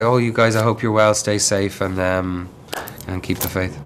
All you guys, I hope you're well. Stay safe and um, and keep the faith.